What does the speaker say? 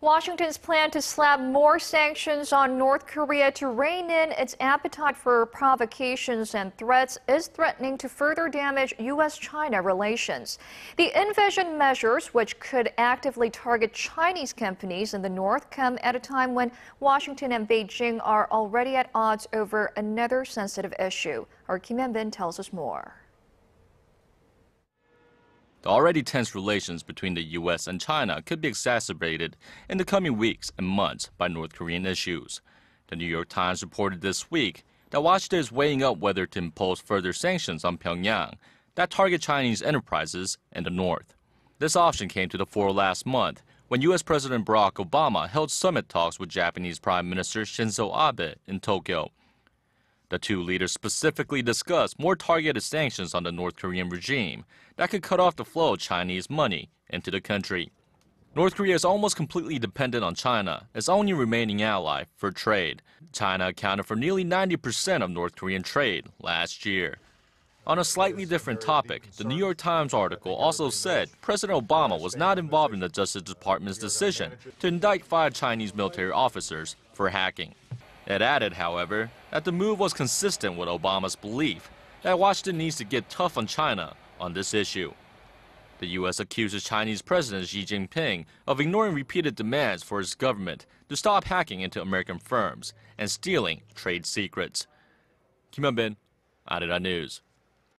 Washington's plan to slap more sanctions on North Korea to rein in its appetite for provocations and threats is threatening to further damage U.S. China relations. The envisioned measures, which could actively target Chinese companies in the North, come at a time when Washington and Beijing are already at odds over another sensitive issue. Our Kim Hyun-bin tells us more. The already tense relations between the U.S. and China could be exacerbated in the coming weeks and months by North Korean issues. The New York Times reported this week that Washington is weighing up whether to impose further sanctions on Pyongyang that target Chinese enterprises in the North. This option came to the fore last month when U.S. President Barack Obama held summit talks with Japanese Prime Minister Shinzo Abe in Tokyo. The two leaders specifically discussed more targeted sanctions on the North Korean regime that could cut off the flow of Chinese money into the country. North Korea is almost completely dependent on China, its only remaining ally for trade. China accounted for nearly 90% of North Korean trade last year. On a slightly different topic, the New York Times article also said President Obama was not involved in the Justice Department's decision to indict five Chinese military officers for hacking. It added, however, that the move was consistent with Obama's belief that Washington needs to get tough on China on this issue. The U.S. accuses Chinese President Xi Jinping of ignoring repeated demands for his government to stop hacking into American firms and stealing trade secrets. Kim Hyun-bin, Arirang News.